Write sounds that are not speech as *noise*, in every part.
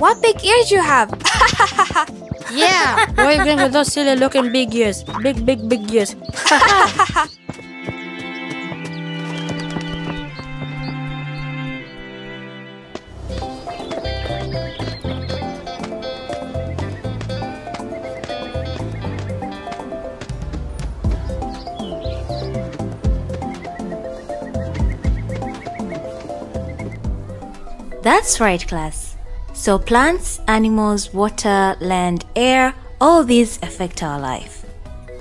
What big ears you have? *laughs* Yeah, why are you going with those silly looking big ears? Big, big, big ears. That's right, class. So plants, animals, water, land, air, all these affect our life.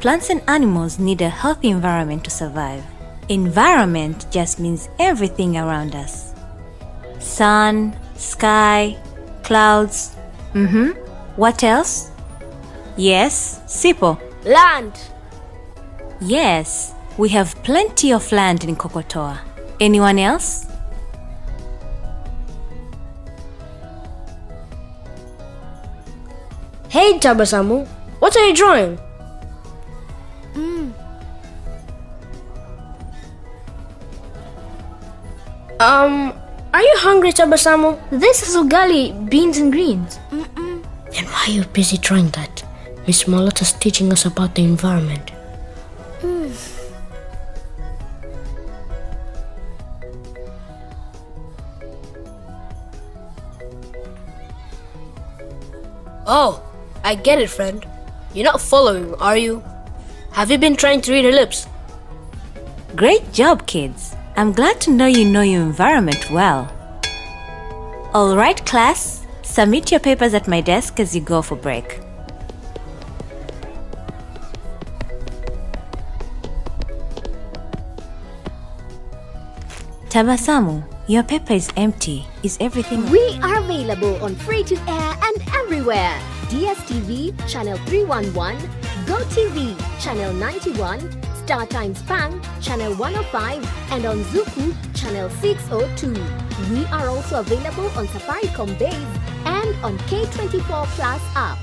Plants and animals need a healthy environment to survive. Environment just means everything around us. Sun, sky, clouds. Mm hmm. What else? Yes, Sipo. Land. Yes, we have plenty of land in Kokotoa. Anyone else? Hey, Tabasamu. What are you drawing? Um, are you hungry, Tabasamu? This is ugali, beans and greens. Then why are you busy drawing that? Miss Molota's teaching us about the environment. Oh, I get it, friend. You're not following, are you? Have you been trying to read her lips? Great job, kids. I'm glad to know you know your environment well. All right, class, submit your papers at my desk as you go for break. Tabasamu, your paper is empty. Is everything We are available on free to air and everywhere. DSTV channel 311, GoTV channel 91, Star Times Bang channel 105, and on Zuku channel 602. We are also available on Safaricom Base and on K24 Plus app.